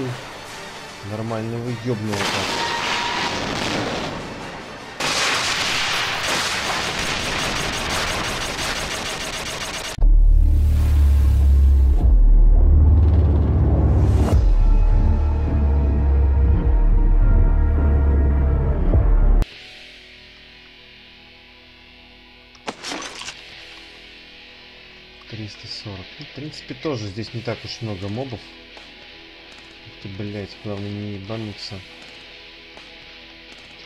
не похуй. Нормально выебнуло. Триста сорок. Ну, в принципе, тоже здесь не так уж много мобов. Блять, главное не ебануться.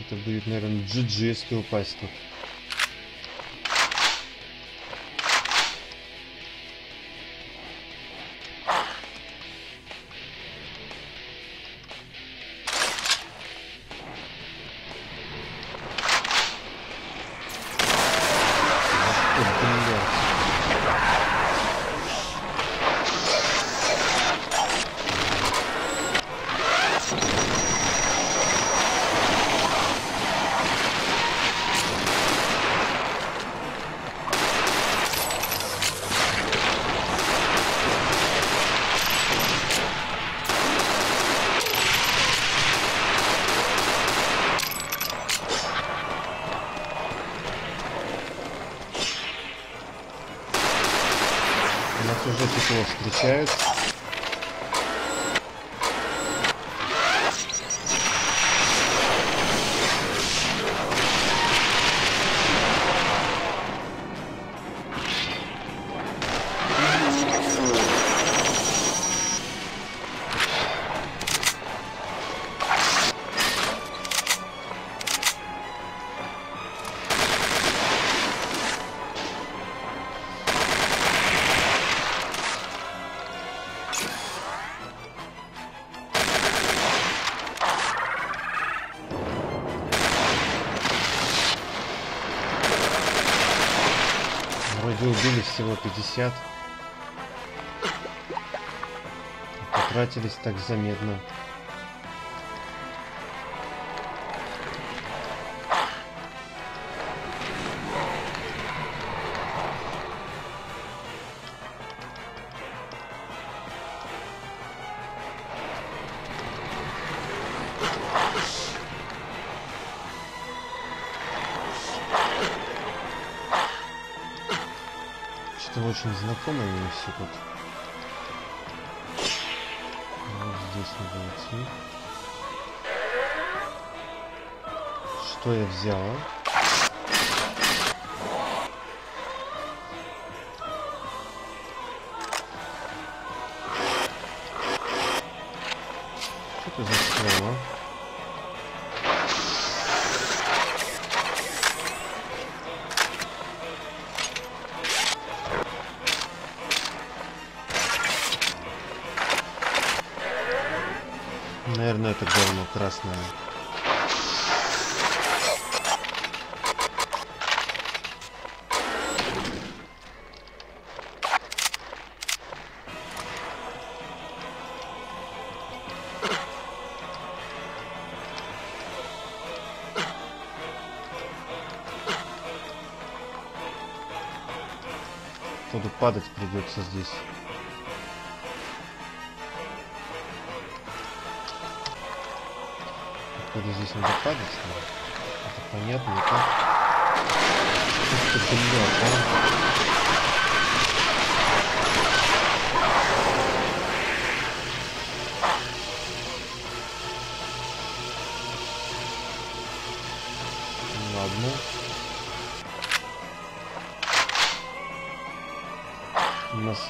Это будет, наверное, GG, если упасть тут. shares. Всего 50. А Потратились так заметно. Что я взял? Походу падать придется здесь. Походу здесь надо падать. Это понятно, как. Ты, блядь, а.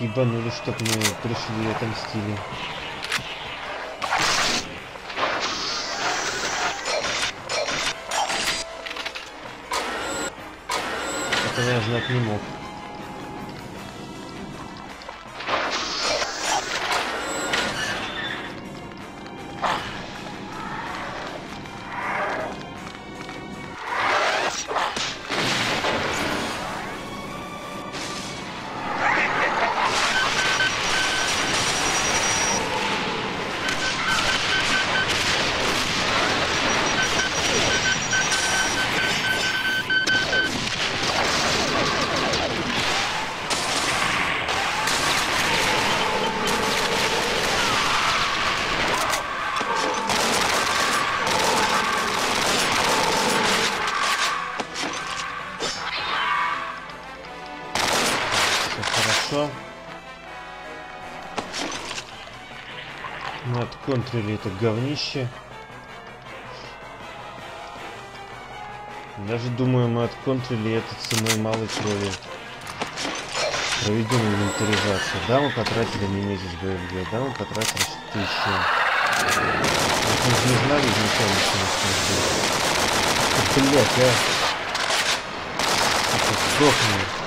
Ебанули, чтоб мы пришли и отомстили. Этого я знать не мог. Мы отконтрили это говнище. Даже думаю, мы отконтрили это ценой малой крови. Проведем инвентаризацию. Да, мы потратили немезис БФГ. Да, мы потратили что-то еще. Мы же не знали изначально, что у там будет. Блять, а! Сука, сдохни.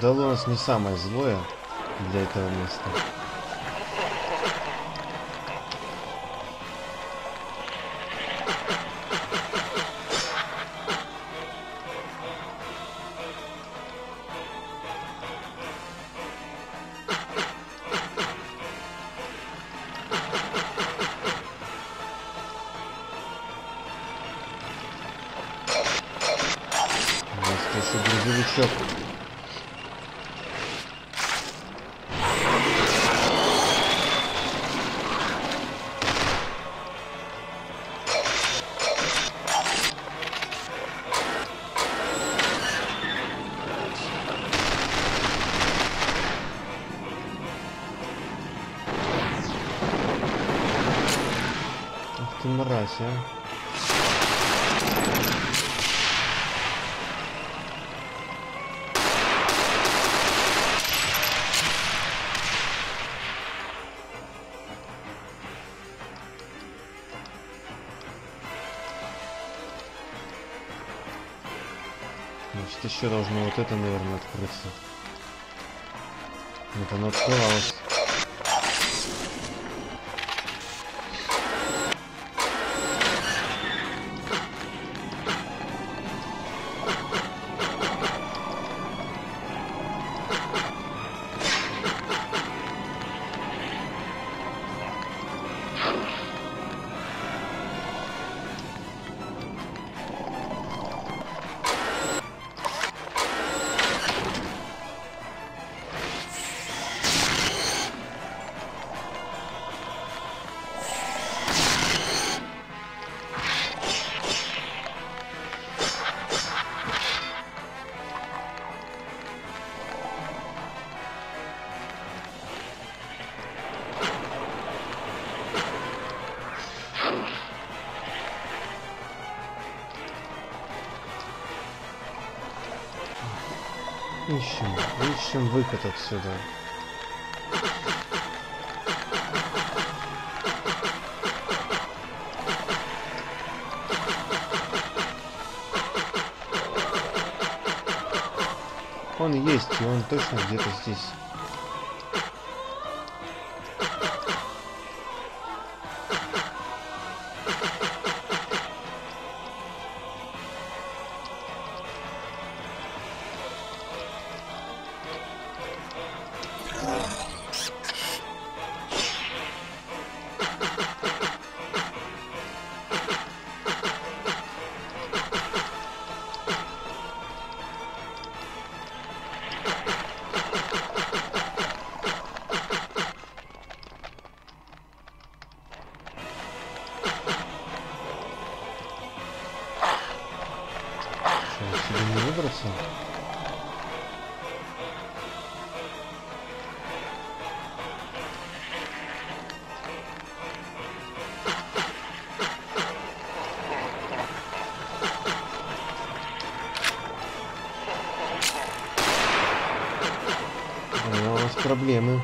Ждало нас не самое злое для этого места. Еще должно вот это, наверное, открыться. Вот оно открывалось. Ищем, ищем выход отсюда. Он есть, и он точно где-то здесь. Что, отсюда не выбраться? Ой, у нас проблемы.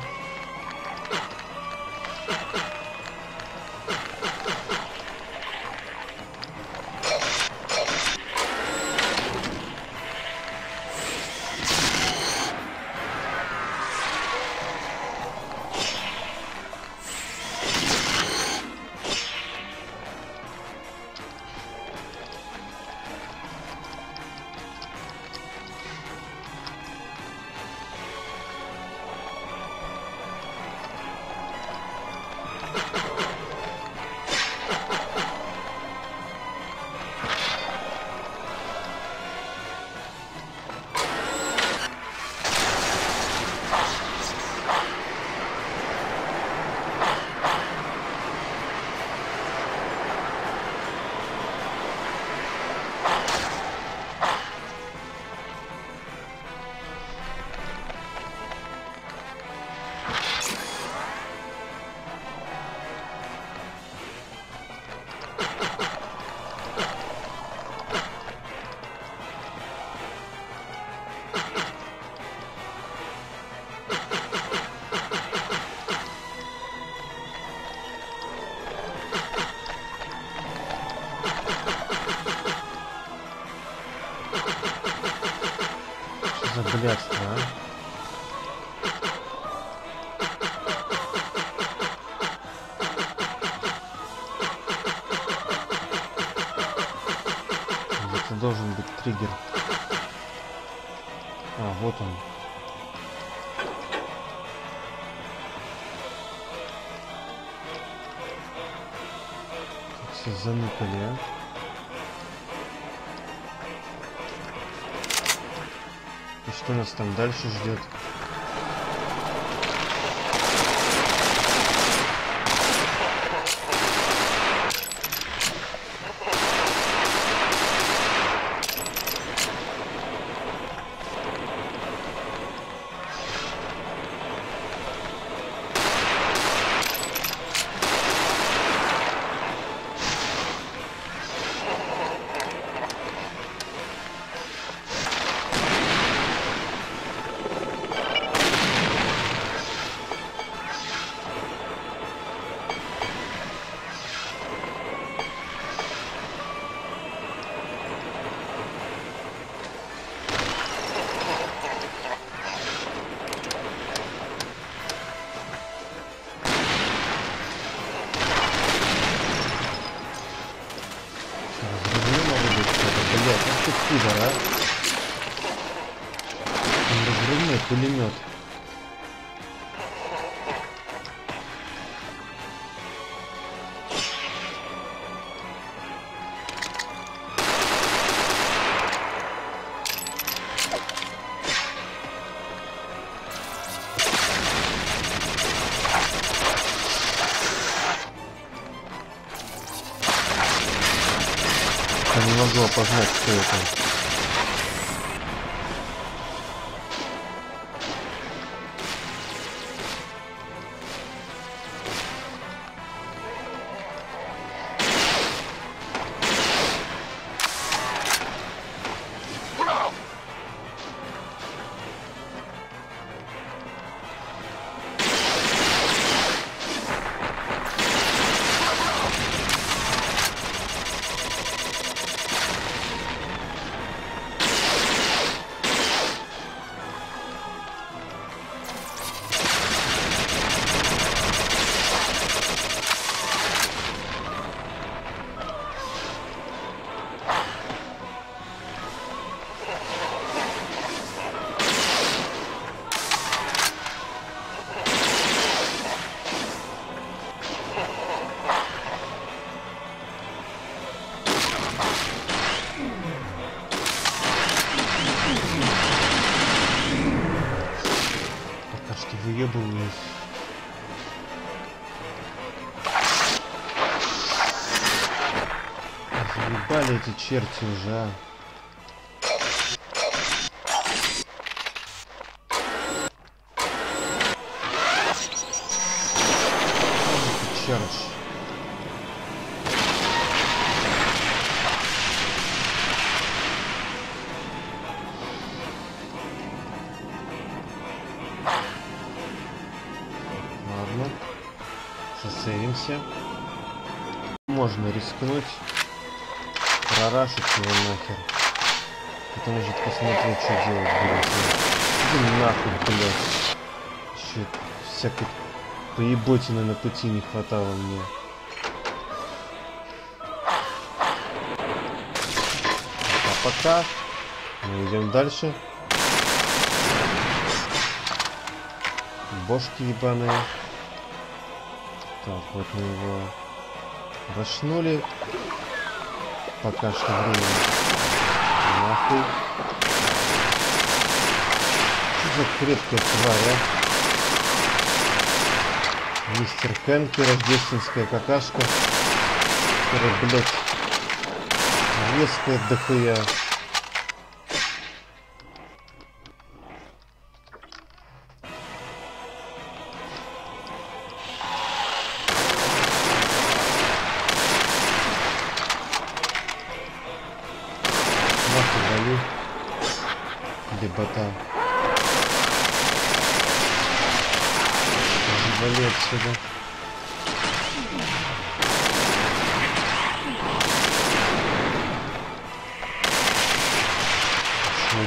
Заныкали, а? И что нас там дальше ждет? Могу опознать, кто это. Заебали эти черти уже, а. Черт. Ладно. Сосейвимся. Можно рискнуть. Прорашить его нахер. Потом уже посмотреть, что делать будет. Иди нахуй, блядь. Еще всякой поеботины на пути не хватало мне. А пока мы идем дальше. Бошки ебаные. Так, вот мы его рашнули. Пока что время. Нахуй. Что за крепкая тварь, а? Мистер Хэнки, рождественская какашка. Которая, блядь, резкая дохуя.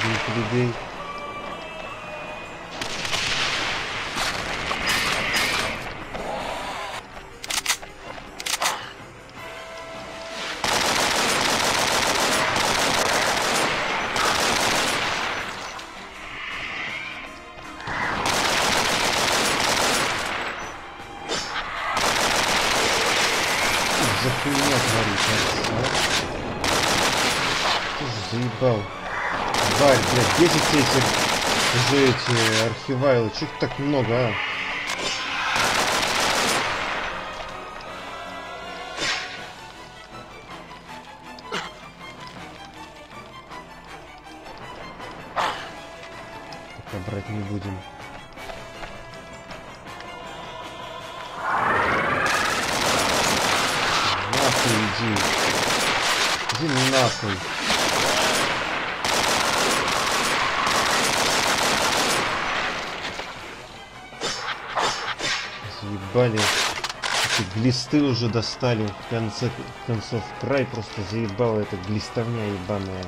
gente, tudo bem? Архивайлы. Чего так много, а? Глисты уже достали. В конце концов край просто заебала эта глистовня ебаная.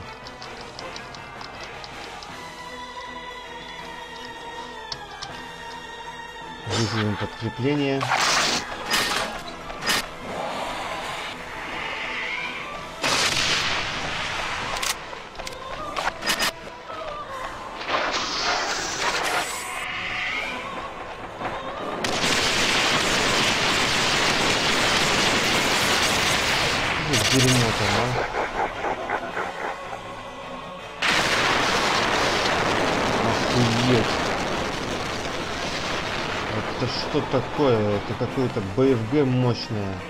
Вызовем подкрепление. Это какое-то БФГ мощное.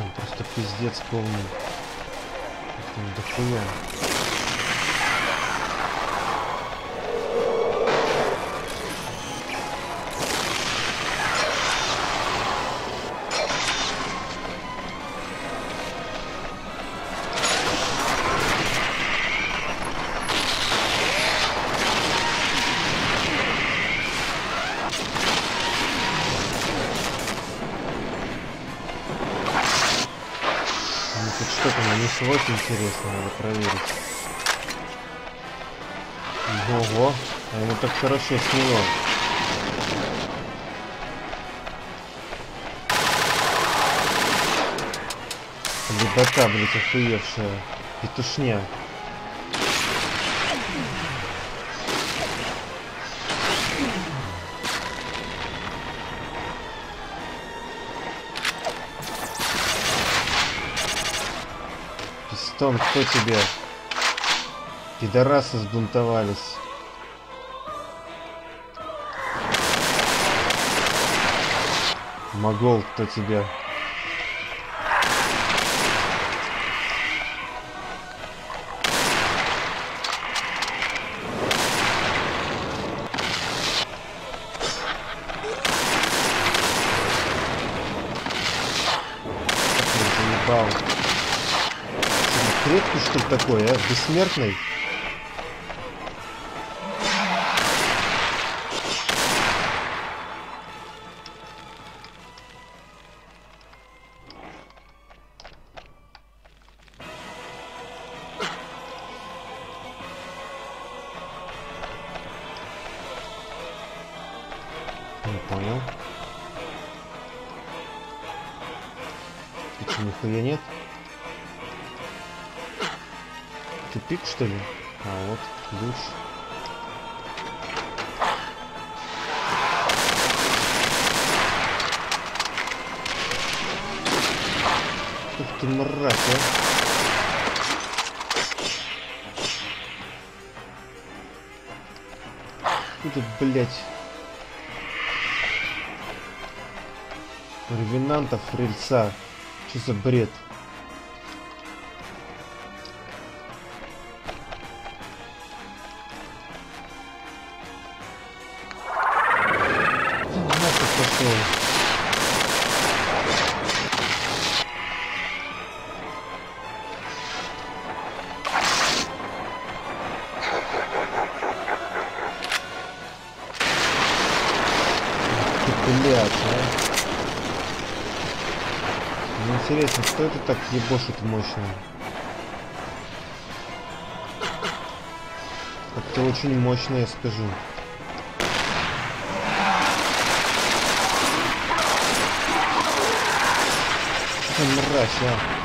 Там просто пиздец полный. Там дохуя. Интересно, надо проверить. Ого, а ему так хорошо сняло. Лебота, блядь, охуевшая. Петушня. Пистон, кто тебе? Пидорасы сбунтовались. Могол, кто тебя? Что такой, а? Бессмертный? Рельса. Что за бред? Ты нахуй пошел. Так ебошит мощно? Как-то очень мощно, я скажу. Мразь, а?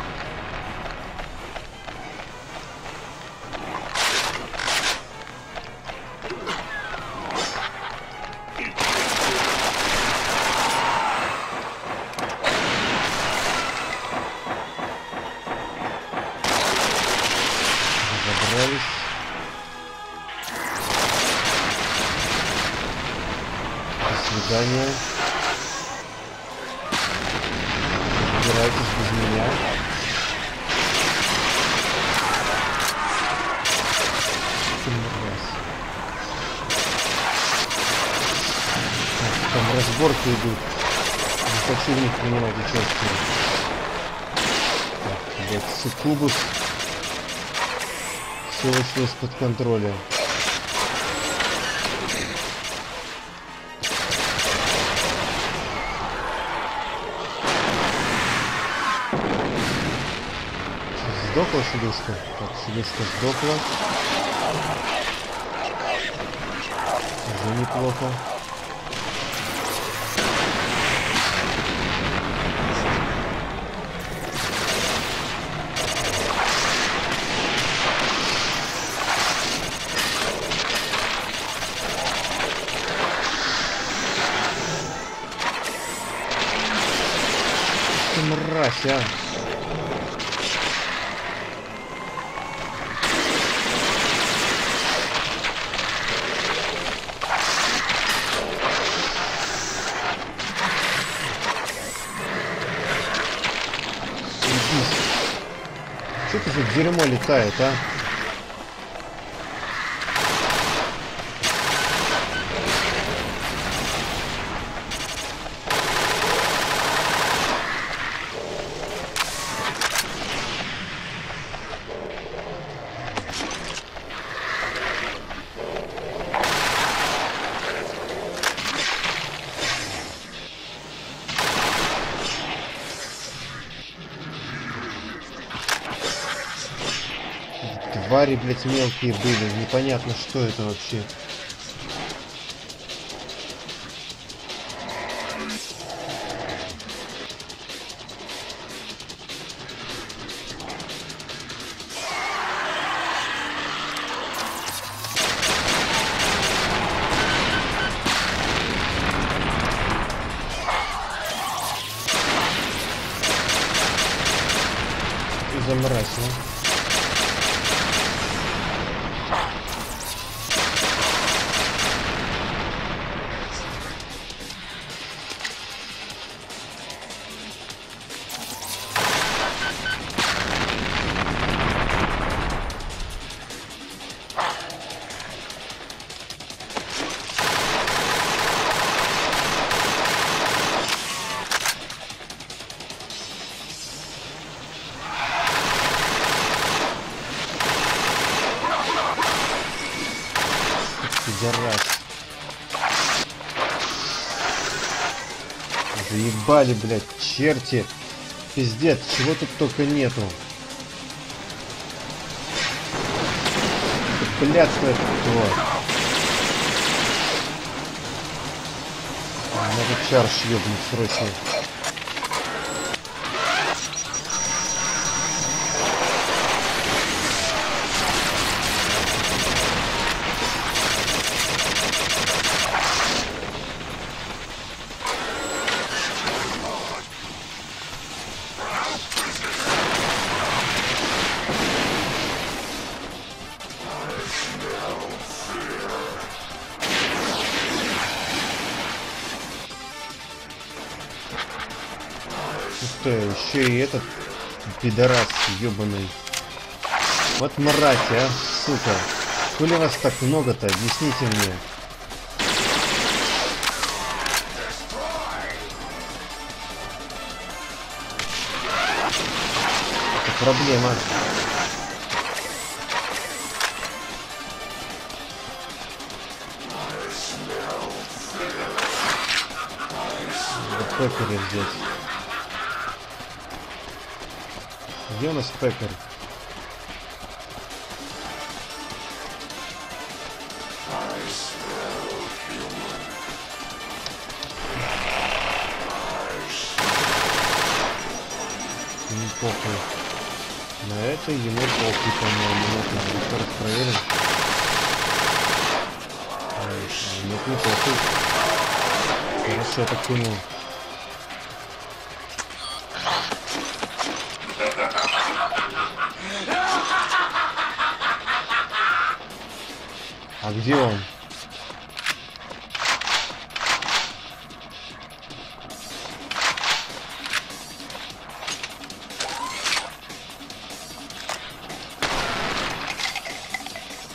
Так, блядь, суккубус. Все вышло из-под контроля. Сдохла сидушка? Так, сидушка сдохла. Уже неплохо. А! Что это за дерьмо летает, а? Твари, блядь, мелкие были. Непонятно, что это вообще. Заебали, блядь, черти. Пиздец, чего тут только нету. Блядство это кто? Надо чар шлепнуть срочно. Пидорас ебаный. Вот мразь, а, сука. Хули вас так много-то, объясните мне. Это проблема. Вот пепперы здесь. Где у нас пекарь? Не похуй. На это ему похуй, по-моему. Ну-ка, еще раз проверим. А, нет, не похуй. Хорошо, я так понял. Где он?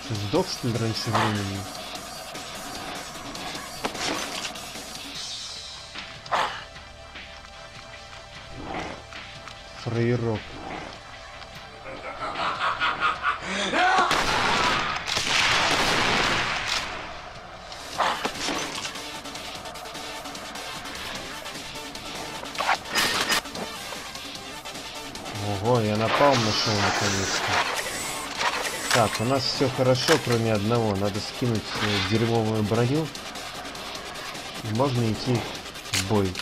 Что, Сдох, что ли, раньше времени? Фрейрок. Нашел наконец-то. Так, у нас все хорошо, кроме одного. Надо скинуть э, дерьмовую броню. Можно идти в бой.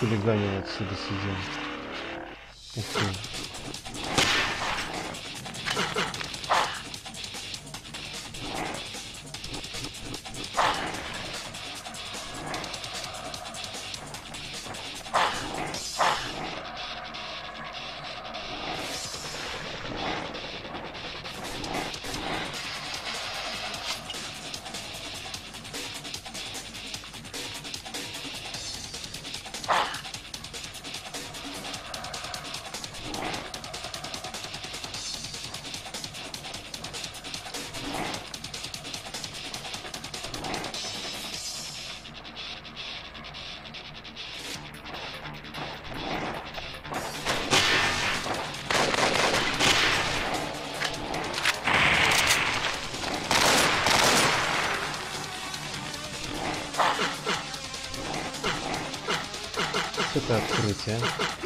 Хулиганил отсюда сидел? Ух ты. Что это открытие?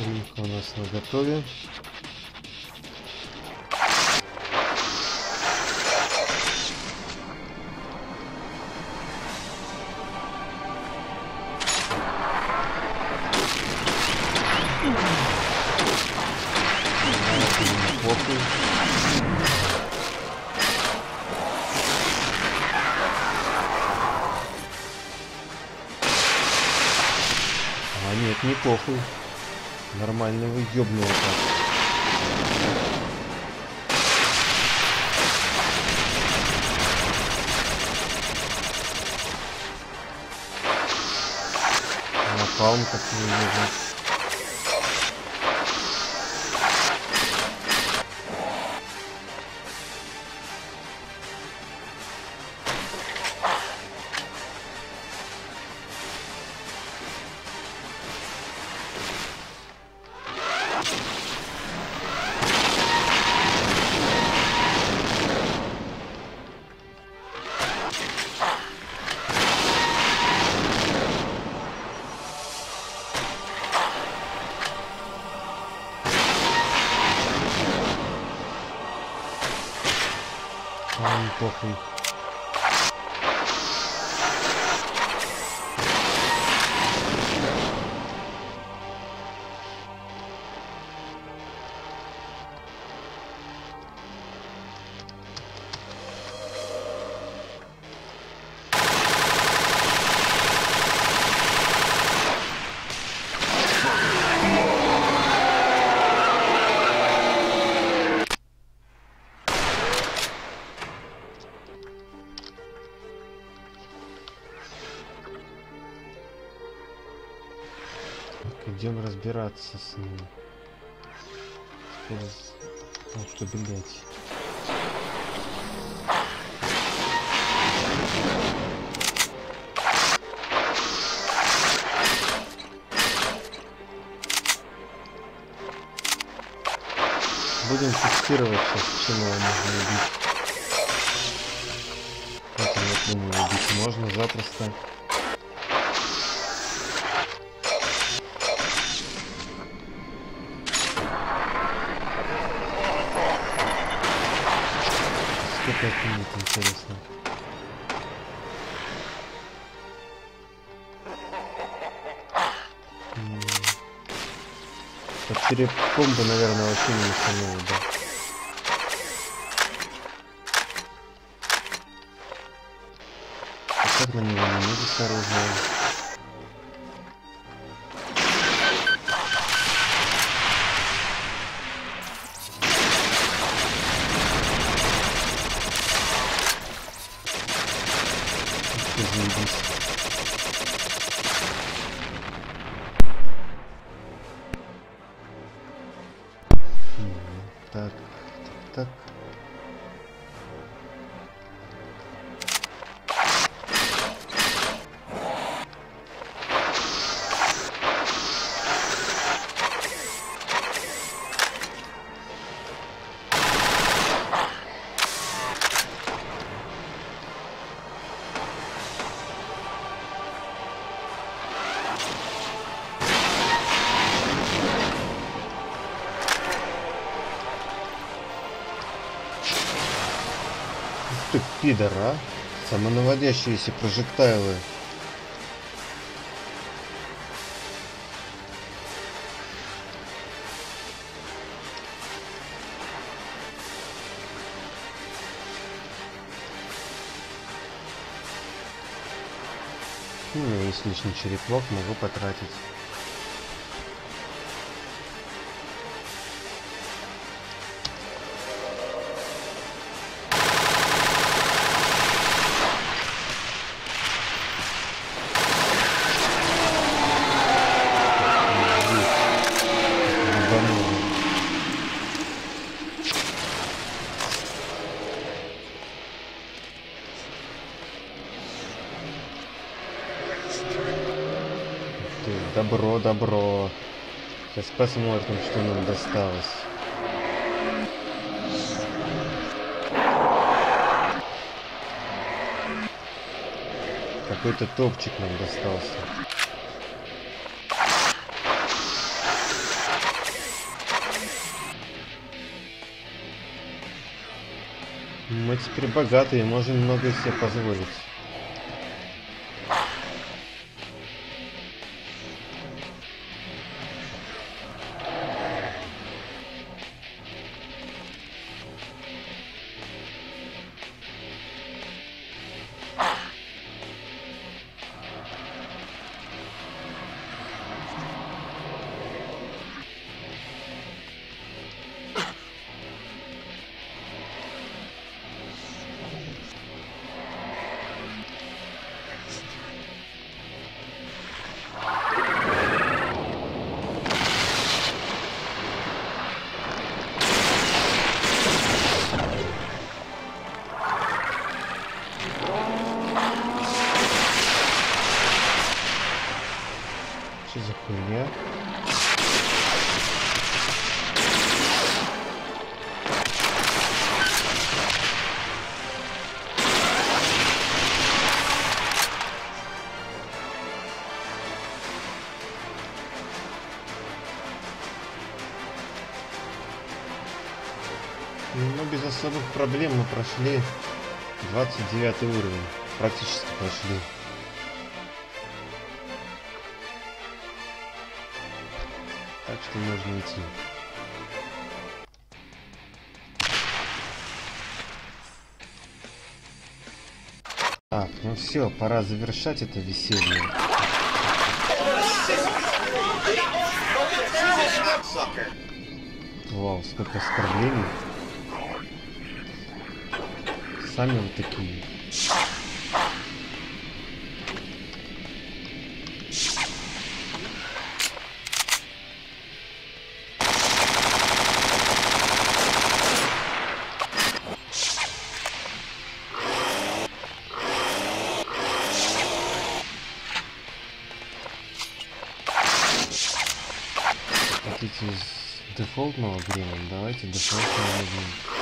Рынка у нас на готове. Ёбнуло так. Напалм как не вижу. А, не разбираться с ним. Теперь... Ну что, блять. Будем тестировать сейчас, чем его можно убить. Этим я думаю, убить можно запросто. Интересно? Под черепком бы, наверное, вообще не утонуло бы. А как на него не с Ух ты, пидор, а? Самонаводящиеся прожектайлы. Ну, есть лишний черепок, могу потратить. Сейчас посмотрим, что нам досталось. Какой-то топчик нам достался. Мы теперь богатые, можем многое себе позволить. Особых проблем мы прошли 29 уровень. Практически прошли. Так что можно идти. Так, ну все, пора завершать это веселье. Вау, сколько оскорблений. Сами вот такие. Хотите из дефолтного грима? Давайте дефолтного возьмем.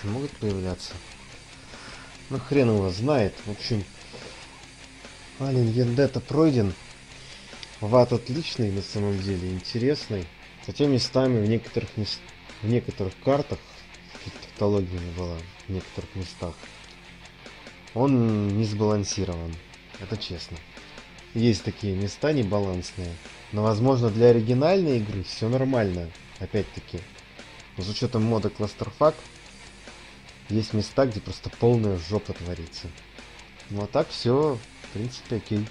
Еще могут появляться. Ну хрен его знает. В общем, Ален Вендетта пройден. Ват отличный на самом деле, интересный. Хотя местами в некоторых мес- в некоторых картах, тавтология была, в некоторых местах, он не сбалансирован. Это честно. Есть такие места небалансные. Но, возможно, для оригинальной игры все нормально. Опять-таки, с учетом мода Clusterfuck, есть места, где просто полная жопа творится. Ну а так все, в принципе, окей.